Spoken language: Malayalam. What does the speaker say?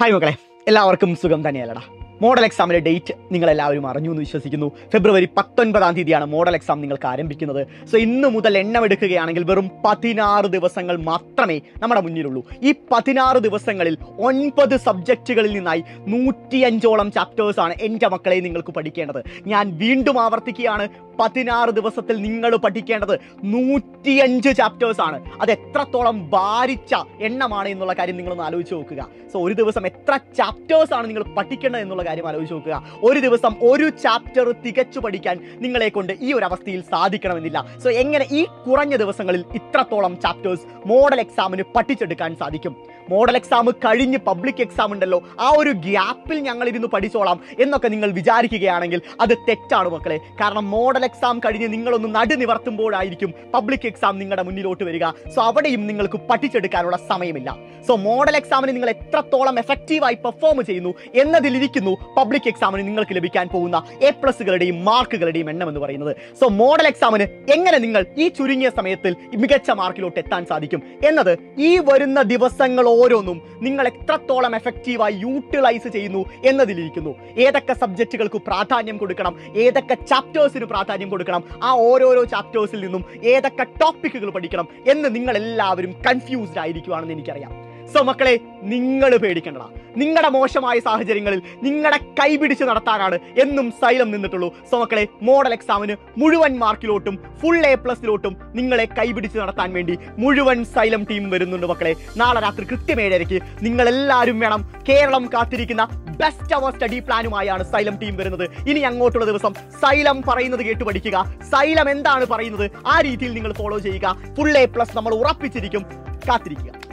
ഹായ് മക്കളെ എല്ലാവർക്കും സുഖം തന്നെയല്ലടാ. മോഡൽ എക്സാമിന്റെ ഡേറ്റ് നിങ്ങൾ എല്ലാവരും അറിഞ്ഞു എന്ന് വിശ്വസിക്കുന്നു. ഫെബ്രുവരി പത്തൊൻപതാം തീയതിയാണ് മോഡൽ എക്സാം നിങ്ങൾക്ക് ആരംഭിക്കുന്നത്. സോ ഇന്ന് മുതൽ എണ്ണമെടുക്കുകയാണെങ്കിൽ വെറും പതിനാറ് ദിവസങ്ങൾ മാത്രമേ നമ്മുടെ മുന്നിലുള്ളൂ. ഈ പതിനാറ് ദിവസങ്ങളിൽ ഒൻപത് സബ്ജക്റ്റുകളിൽ നിന്നായി നൂറ്റിയഞ്ചോളം ചാപ്റ്റേഴ്സ് ആണ് എന്റെ മക്കളെ നിങ്ങൾക്ക് പഠിക്കേണ്ടത്. ഞാൻ വീണ്ടും ആവർത്തിക്കുകയാണ്. പതിനാറ് ദിവസത്തിൽ നിങ്ങൾ പഠിക്കേണ്ടത് നൂറ്റിയഞ്ച് ചാപ്റ്റേഴ്സ് ആണ്. അത് എത്രത്തോളം ഭാരിച്ച എണ്ണമാണ് എന്നുള്ള കാര്യം നിങ്ങളൊന്ന് ആലോചിച്ച് നോക്കുക. സോ ഒരു ദിവസം എത്ര ചാപ്റ്റേഴ്സാണ് നിങ്ങൾ പഠിക്കേണ്ടത് എന്നുള്ള കാര്യം ആലോചിച്ച് നോക്കുക. ഒരു ദിവസം ഒരു ചാപ്റ്റർ തികച്ചു പഠിക്കാൻ നിങ്ങളെ കൊണ്ട് ഈ ഒരു അവസ്ഥയിൽ സാധിക്കണമെന്നില്ല. സോ എങ്ങനെ ഈ കുറഞ്ഞ ദിവസങ്ങളിൽ ഇത്രത്തോളം ചാപ്റ്റേഴ്സ് മോഡൽ എക്സാമിന് പഠിച്ചെടുക്കാൻ സാധിക്കും? മോഡൽ എക്സാം കഴിഞ്ഞ് പബ്ലിക് എക്സാം ഉണ്ടല്ലോ. ആ ഒരു ഗ്യാപ്പിൽ ഞങ്ങൾ ഇരുന്ന് പഠിച്ചോളാം എന്നൊക്കെ നിങ്ങൾ വിചാരിക്കുകയാണെങ്കിൽ അത് തെറ്റാണ് മക്കളെ. കാരണം മോഡൽ എക്സാം കഴിഞ്ഞ് നിങ്ങളൊന്ന് നടു നിവർത്തുമ്പോഴായിരിക്കും പബ്ലിക് എക്സാം നിങ്ങളുടെ മുന്നിലോട്ട് വരിക. സോ അവിടെയും നിങ്ങൾക്ക് പഠിച്ചെടുക്കാനുള്ള സമയമില്ല. സോ മോഡൽ എക്സാമിന് നിങ്ങൾ എത്രത്തോളം എഫക്റ്റീവായി പെർഫോം ചെയ്യുന്നു എന്നതിലിരിക്കുന്നു പബ്ലിക് എക്സാമിന് നിങ്ങൾക്ക് ലഭിക്കാൻ പോകുന്ന എ പ്ലസുകളുടെയും മാർക്കുകളുടെയും എണ്ണം എന്ന് പറയുന്നത്. സോ മോഡൽ എക്സാമിന് എങ്ങനെ നിങ്ങൾ ഈ ചുരുങ്ങിയ സമയത്തിൽ മികച്ച മാർക്കിലോട്ട് എത്താൻ സാധിക്കും? എന്നത് ഈ വരുന്ന ദിവസങ്ങൾ ഓരോന്നും നിങ്ങൾ എത്രത്തോളം എഫക്റ്റീവായി യൂട്ടിലൈസ് ചെയ്യുന്നു എന്നതിലിരിക്കുന്നു. ഏതൊക്കെ സബ്ജക്റ്റുകൾക്ക് പ്രാധാന്യം കൊടുക്കണം? ഏതൊക്കെ ചാപ്റ്റേഴ്സിന് പ്രാധാന്യം കൊടുക്കണം? ആ ഓരോരോ ചാപ്റ്റേഴ്സിൽ നിന്നും ഏതൊക്കെ ടോപ്പിക്കുകൾ പഠിക്കണം എന്ന് നിങ്ങൾ എല്ലാവരും കൺഫ്യൂസ്ഡ് ആയിരിക്കുവാണെന്ന് എനിക്കറിയാം. സോ മക്കളെ നിങ്ങൾ പേടിക്കണ്ടടാ നിങ്ങളുടെ മോശമായ സാഹചര്യങ്ങളിൽ നിങ്ങളുടെ കൈപിടിച്ച് നടത്താനാണ് എന്നും സൈലം നിന്നിട്ടുള്ളൂ. സോ മക്കളെ മോഡൽ എക്സാമിന് മുഴുവൻ മാർക്കിലോട്ടും ഫുൾ എ പ്ലസിലോട്ടും നിങ്ങളെ കൈപിടിച്ച് നടത്താൻ വേണ്ടി മുഴുവൻ സൈലം ടീം വരുന്നുണ്ട് മക്കളെ. നാളെ രാത്രി കൃത്യം ഏഴരയ്ക്ക് നിങ്ങൾ എല്ലാവരും വേണം കേരളം കാത്തിരിക്കുന്ന ബെസ്റ്റ് അവർ സ്റ്റഡി പ്ലാനുമായാണ് സൈലം ടീം വരുന്നത്. ഇനി അങ്ങോട്ടുള്ള ദിവസം സൈലം പറയുന്നത് കേട്ട് പഠിക്കുക. സൈലം എന്താണ് പറയുന്നത് ആ രീതിയിൽ നിങ്ങൾ ഫോളോ ചെയ്യുക. ഫുൾ എ പ്ലസ് നമ്മൾ ഉറപ്പിച്ചിരിക്കും. കാത്തിരിക്കുക.